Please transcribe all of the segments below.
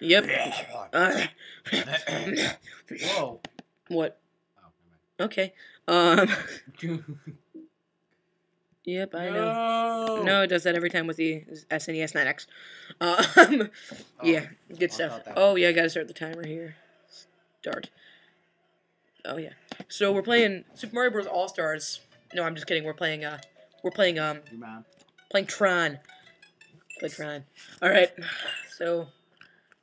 Yep. Uh, Whoa. what? Oh, Okay. Um. Yep, I mind. know. No, it does that every time with the SNES 9X. Um, Oh, yeah, good I stuff. Oh yeah, I gotta start the timer here. Start. Oh yeah. So we're playing Super Mario Bros. All Stars. No, I'm just kidding. We're playing. Uh, we're playing. Um, playing Tron. Play Tron. All right. So,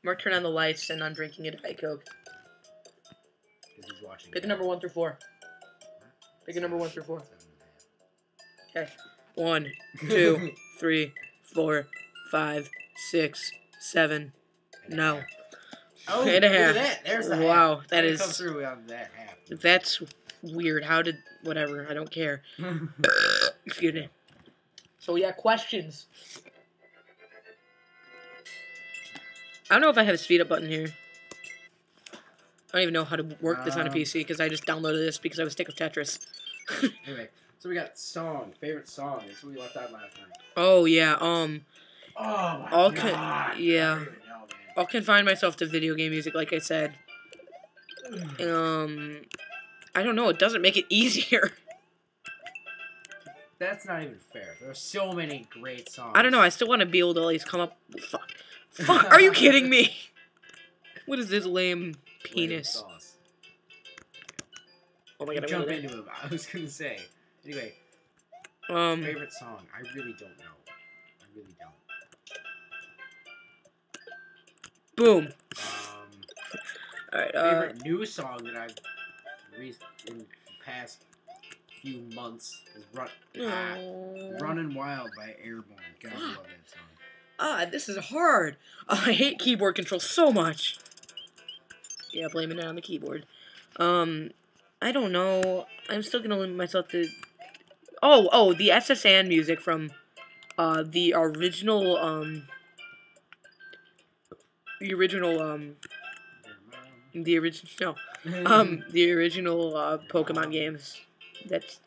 Mark, turn on the lights, and I'm drinking a Diet Coke. 'cause he's watching. Pick a number one through four. Pick a number one through four. Okay. One, two, three, four, five, six, seven. No. Oh, And a look at half. that. There's the Wow, half. that It is- Come through on that half. That's weird. How did whatever? I don't care. Excuse me. So yeah, questions. I don't know if I have a speed up button here. I don't even know how to work this on a Um, PC because I just downloaded this because I was sick of Tetris. anyway, so we got song, favorite song. That's what we left out last time. oh yeah, um, Oh my I'll god. con- yeah. Know, I'll confine myself to video game music, like I said. Um, I don't know. It doesn't make it easier. That's not even fair. There are so many great songs. I don't know. I still want to be able to at least come up. Fuck. Fuck. Are you kidding me? What is this lame penis? sauce. Oh my god. I'm jump gonna- into it. I was gonna say. Anyway, Um. favorite song. I really don't know. I really don't. Boom. Um, All right. Uh. favorite new song that I've re- in the past few months is Run oh. Running Wild by Airbourne. God, I love that song. Ah, this is hard. I hate keyboard control so much. Yeah, blaming it on the keyboard. Um, I don't know. I'm still gonna limit myself to. Oh, oh, the S.S. Anne music from, uh, the original, um, the original, um, the original, no, um, the original, uh, Pokemon games. That's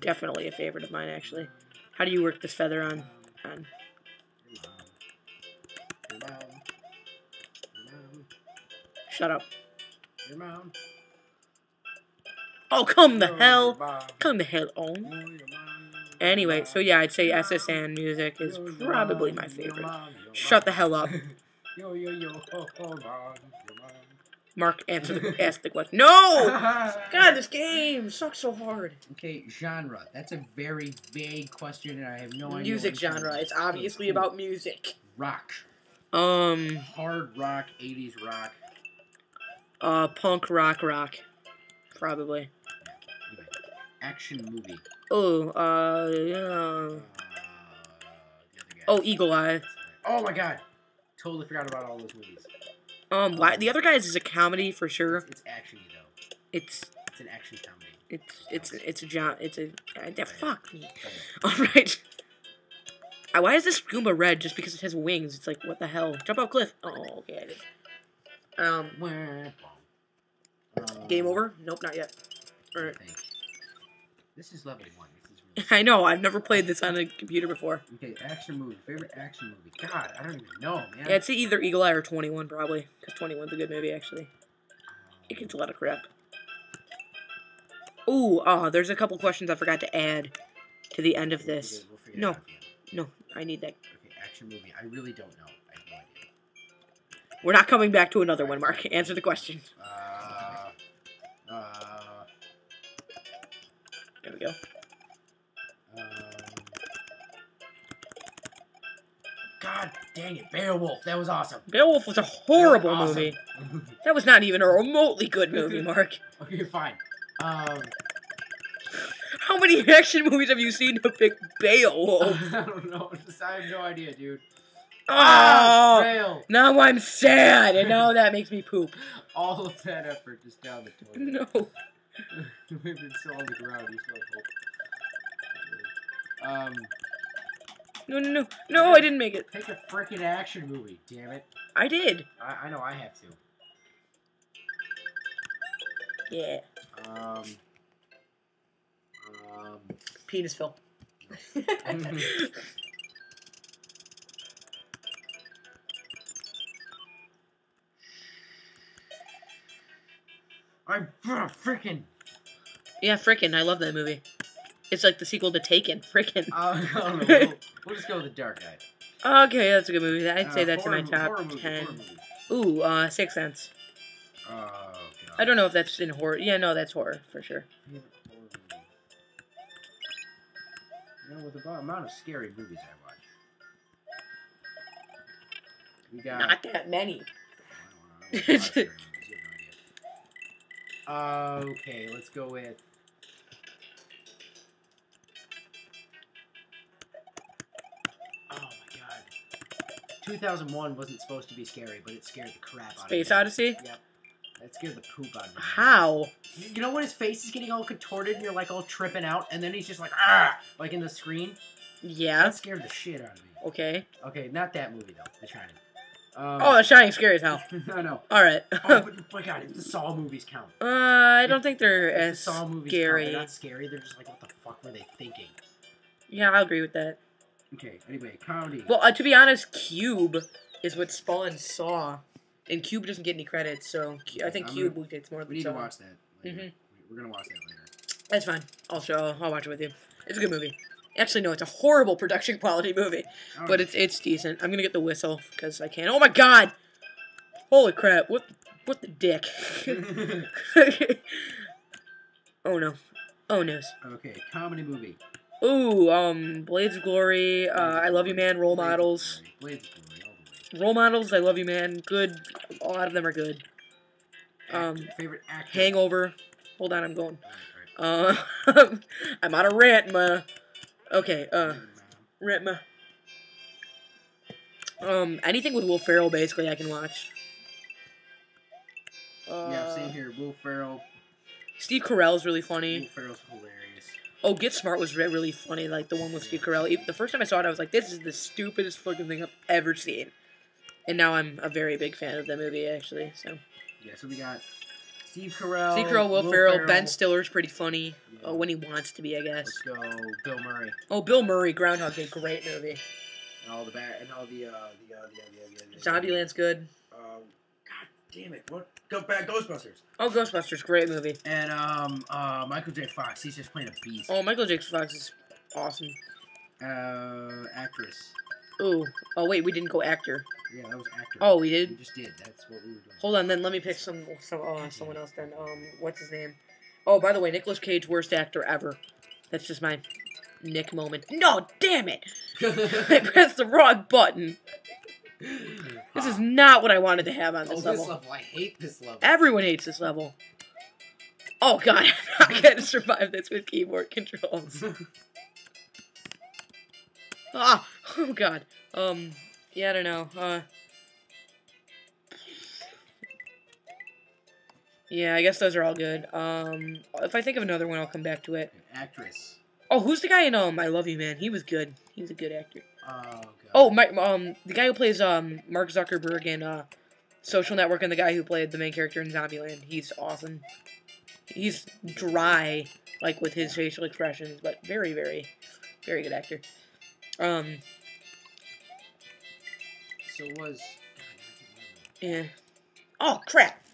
definitely a favorite of mine, actually. How do you work this feather on? on? Shut up. Your mom. Oh, come the hell. Come the hell on. Anyway, so yeah, I'd say S.S. Anne music is probably my favorite. Shut the hell up. Mark, answer the, ask the question. No! God, this game sucks so hard. Okay, genre. That's a very vague question, and I have no idea. Music genre. It's obviously about music. rock, Um, hard rock, '80s rock. Uh, punk rock rock. Probably. Action movie. Oh, uh, yeah. Uh, the other guy. Oh, Eagle Eye. Oh my god! Totally forgot about all those movies. Um, why, the other guys is a comedy for sure. It's, it's actiony though. It's, It's an action comedy. it's, it's, it's a John, it's a, uh, fuck me. Alright. Uh, why is this Goomba red just because it has wings? It's like, what the hell? Jump off cliff. Oh, okay, Um, Uh, game over? Nope, not yet. Alright. I think. This is level one. This is really I know, I've never played this on a computer before. Okay, action movie. Favorite action movie. God, I don't even know, man. Yeah, say either Eagle Eye or 21, probably. Because 21's a good movie, actually. It gets a lot of crap. Ooh, ah, there's a couple questions I forgot to add to the end of this. we'll No. out at the end. No, I need that. Okay, action movie. I really don't know. We're not coming back to another one, Mark. Answer the question. Uh, uh, There we go. um, God dang it, Beowulf. That was awesome. Beowulf was a horrible That was movie. awesome. That was not even a remotely good movie, Mark. okay, fine. Um, How many action movies have you seen to pick Beowulf? I don't know. I have no idea, dude. Oh, now I'm sad, and now that makes me poop. All of that effort just down the toilet. No. It's still on the ground. You smell hope. Um, No, no, no. No, I didn't make it. pick a freaking action movie. Damn it. I did. I, I know I have to. Yeah. Um. Um. Penis Phil. I'm freaking. Yeah, frickin', I love that movie. It's like the sequel to Taken. Frickin'. Uh, I. We'll, we'll just go with the Dark Knight. Okay, that's a good movie. I'd say Uh, that's in my top movie, ten. Ooh, uh, Sixth Sense. Oh, God. I don't know if that's in horror. Yeah, no, that's horror for sure. You know, with the amount of scary movies I watch. We got. Not that many. Okay, let's go with. Oh my god. 2001 wasn't supposed to be scary, but it scared the crap out Space of me. Odyssey. Yep. That scared the poop out of me. How? You- know when his face is getting all contorted and you're like all tripping out, and then he's just like ah, like in the screen. Yeah. That scared the shit out of me. Okay. Okay, not that movie though. The Shining. Um, Oh, The Shining scary as hell. I know. All right. Oh, but my God, the Saw movies count. uh, I don't think they're If the as Saw movies count, scary. they're not scary. They're just like, what the fuck were they thinking? Yeah, I'll agree with that. Okay. Anyway, comedy. Well, uh, to be honest, Cube is what spawned Saw, and Cube doesn't get any credits, so I think I'm Cube gonna- gets more we than need Saw. to watch that. Later. Mhm. We're gonna watch that later. That's fine. I'll show. I'll watch it with you. It's a good movie. Actually, no, it's a horrible production quality movie, Oh, but it's it's decent. I'm gonna get the whistle because I can't. Oh my god! Holy crap! What what the dick? oh no! Oh no! okay. Comedy movie. Ooh, um, Blades of Glory. Uh, I love you, man. Role Blades of models. Blades of Glory, way. Role models. I love you, man. Good. A lot of them are good. Um, favorite actor. Hangover. Hold on, I'm going. Uh, I'm on a rant, ma. Okay. Uh, alright. rant, ma. Um, anything with Will Ferrell, basically, I can watch. Uh, yeah, same here. Will Ferrell. Steve Carell's really funny. Will. Ferrell's hilarious. Oh, Get Smart was re- really funny, like the one with Steve Carell. The first time I saw it, I was like, "This is the stupidest fucking thing I've ever seen," and now I'm a very big fan of the movie, actually. So, Yeah, so we got Steve Carell. Steve Carell, Will, Ferrell, Ben Stiller's pretty funny Yeah. uh, when he wants to be, I guess. Let's go, Bill Murray. Oh, Bill Murray, Groundhog Day, great movie. And all the back and all the uh the uh the uh, the, uh, the, uh, Zombieland's good. Um, God damn it! What? Go back, Ghostbusters. Oh, Ghostbusters, great movie. And um uh Michael J. Fox. He's just playing a beast. Oh, Michael J. Fox is awesome. Uh, actress. Ooh. Oh, wait, we didn't go actor. Yeah, that was actor. Oh, we did? we just did. That's what we were doing. Hold on, then let me pick some, some uh, someone else. Then, um, what's his name? Oh, by the way, Nicolas Cage, worst actor ever. That's just my Nick moment. No, damn it! I pressed the wrong button. This is not what I wanted to have on this, oh, this this level. level. I hate this level. Everyone hates this level. Oh god, I'm not gonna survive this with keyboard controls. ah, oh god. Um, yeah, I don't know. Uh, yeah, I guess those are all good. Um, if I think of another one, I'll come back to it. actress. Oh, who's the guy in um? I Love You, man. He was good. He was a good actor. Oh god. Oh, my um, the guy who plays um Mark Zuckerberg in uh, Social Network, and the guy who played the main character in Zombieland. He's awesome. He's dry, like with his facial expressions, but very, very, very good actor. Um, So was. God, I can't remember. yeah. Oh crap.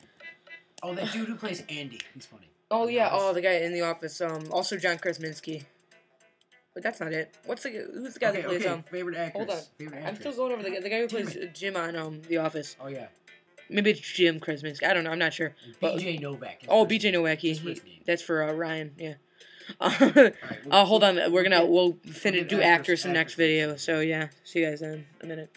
Oh, that dude who plays Andy. He's funny. Oh yeah. Oh, the guy in the office. Um, also John Krasinski. But that's not it. What's the who's the guy okay, that plays okay. um? favorite actress. hold on. Favorite I'm still going over the guy, the guy who plays uh, Jim on um The Office. Oh yeah. Maybe it's Jim Krasinski. I don't know. I'm not sure. But- BJ Novak. Oh, BJ. His He, that's for uh, Ryan. Yeah. Uh, Alright, we'll- uh, hold on. We're gonna we'll finish do actors- actors in the next video. So yeah, see you guys in a minute.